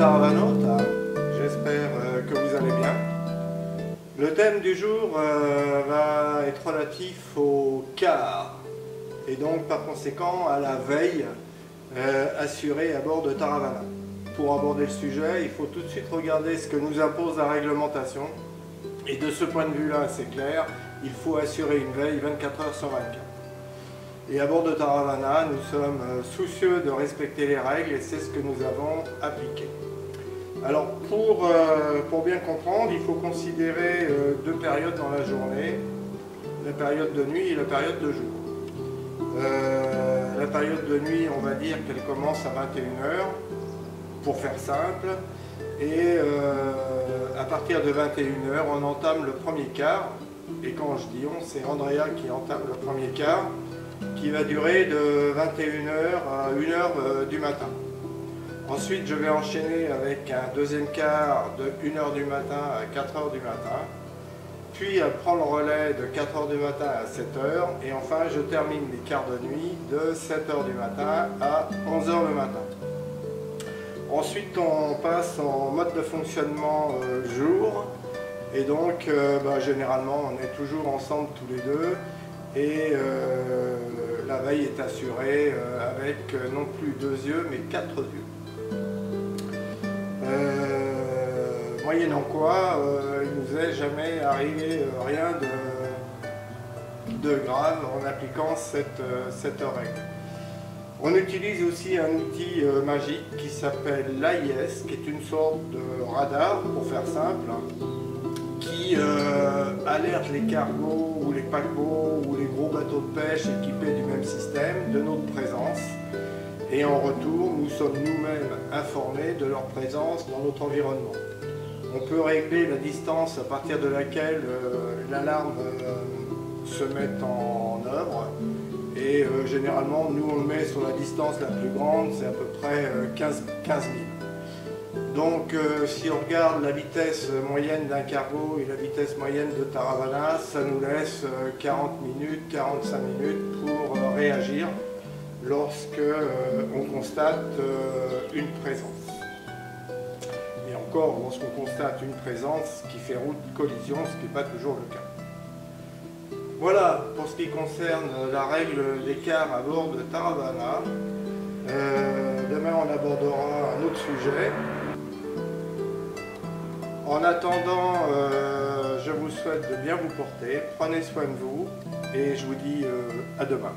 Hein. J'espère euh, que vous allez bien. Le thème du jour euh, va être relatif au quart, et donc par conséquent à la veille euh, assurée à bord de Taravana. Pour aborder le sujet, il faut tout de suite regarder ce que nous impose la réglementation, et de ce point de vue-là, c'est clair, il faut assurer une veille 24 heures sur 24. Et à bord de Taravana, nous sommes euh, soucieux de respecter les règles et c'est ce que nous avons appliqué. Alors pour, euh, pour, bien comprendre, il faut considérer euh, deux périodes dans la journée, la période de nuit et la période de jour. la période de nuit, on va dire qu'elle commence à 21h, pour faire simple, et à partir de 21h, on entame le premier quart, et quand je dis on, c'est Andrea qui entame le premier quart, qui va durer de 21h à 1h euh, du matin. Ensuite, je vais enchaîner avec un deuxième quart de 1h du matin à 4h du matin, puis prendre le relais de 4h du matin à 7h, et enfin je termine les quarts de nuit de 7h du matin à 11h le matin. Ensuite, on passe en mode de fonctionnement euh, jour, et donc euh, bah, généralement on est toujours ensemble tous les deux, et la veille est assurée euh, avec euh, non plus deux yeux mais quatre yeux. Euh, moyennant quoi, il nous est jamais arrivé rien de, grave en appliquant cette, cette règle. On utilise aussi un outil magique qui s'appelle l'AIS, qui est une sorte de radar, pour faire simple, qui alerte les cargos ou les paquebots ou les gros bateaux de pêche équipés du même système de notre présence. Et en retour, nous sommes nous-mêmes informés de leur présence dans notre environnement. On peut régler la distance à partir de laquelle euh, l'alarme euh, se met en œuvre. Et euh, généralement, nous on le met sur la distance la plus grande, c'est à peu près 15, 15 000. Donc euh, si on regarde la vitesse moyenne d'un cargo et la vitesse moyenne de Taravana, ça nous laisse 40 euh, minutes, 45 minutes pour euh, réagir lorsque on constate une présence. Et encore, lorsqu'on constate une présence qui fait route collision, ce qui n'est pas toujours le cas. Voilà pour ce qui concerne la règle d'écart à bord de Taravana. demain on abordera un autre sujet. En attendant, euh, je vous souhaite de bien vous porter, prenez soin de vous et je vous dis euh, à demain.